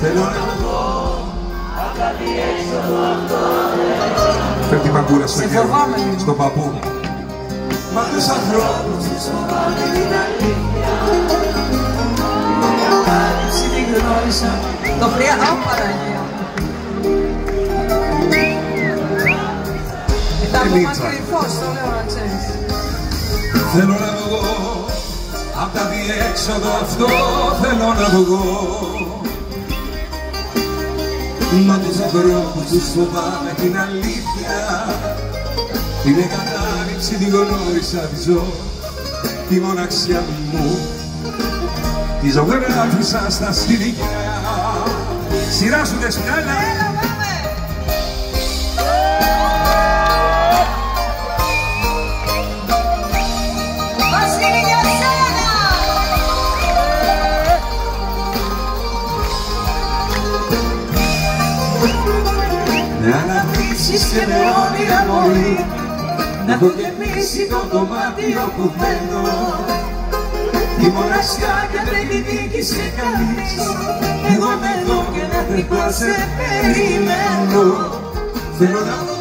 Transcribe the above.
Θέλω να βγω. Απ' τα διέξοδο αυτό Φέρ' την παγκούρα στο χέρι, στον παππού. Μα τους ανθρώπους τους φοβάμαι την αλήθεια Άνοιξη την γνώρισα Το φρία, α, Παναγία. Θα απομακρυνθώ, στο λέω να ξέρεις. Θέλω να βγω. Απ' τα διέξοδο αυτό θέλω να βγω Μα τους ανθρώπους τους φοβάμαι την αλήθεια. Την εγκατάλειψη την γνώρισα τη ζω. Τη μοναξιά μου. Τη ζωγράφισα στα στυλικιά Σειρά σου δεσπιάλα Με αναπτύξεις και με όνειρα πολύ Να το γεμίσει το δωμάτιο που θέλω. Τη μοναξιά και δεν την νίκησε κανείς Εγώ είμαι εδώ και να σε περιμένω. Θέλω να βγω